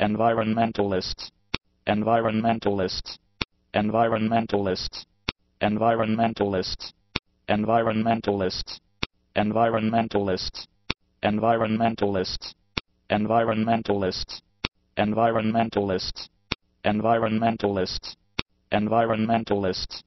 environmentalists, environmentalists, environmentalists, environmentalists, environmentalists, environmentalists, environmentalists, environmentalists, environmentalists, environmentalists, environmentalists,